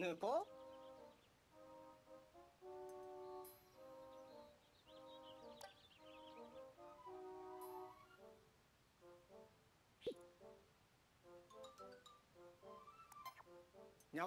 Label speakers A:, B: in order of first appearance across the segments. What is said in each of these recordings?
A: ぬぽにゃ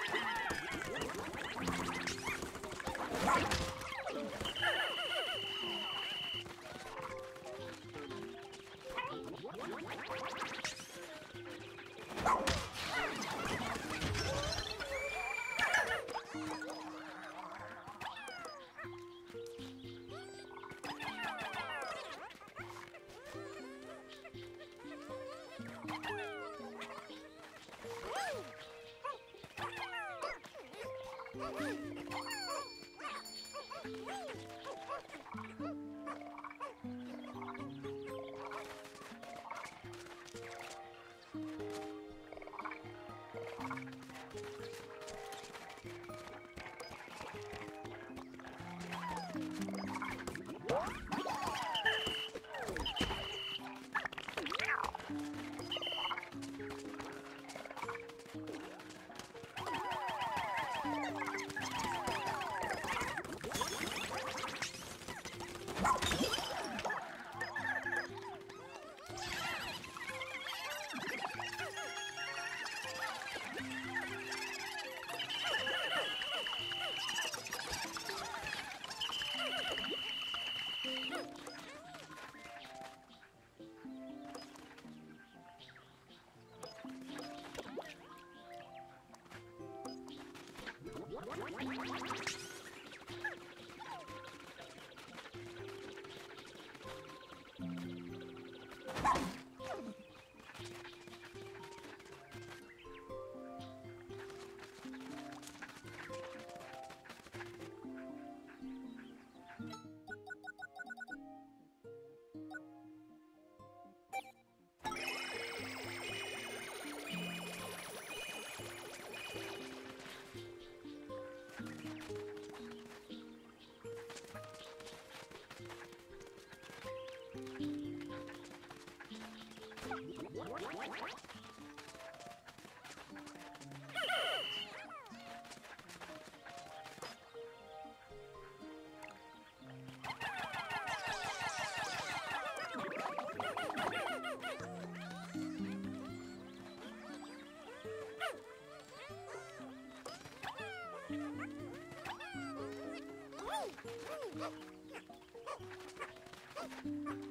A: Ha ha ha!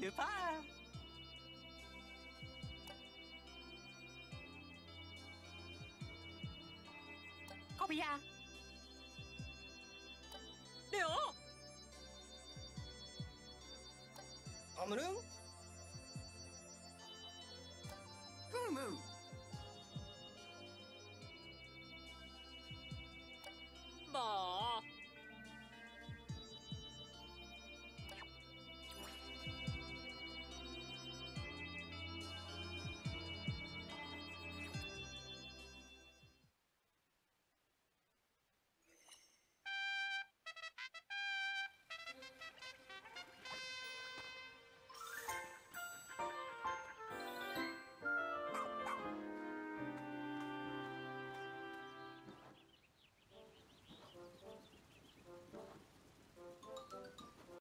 A: Được, phải 门伦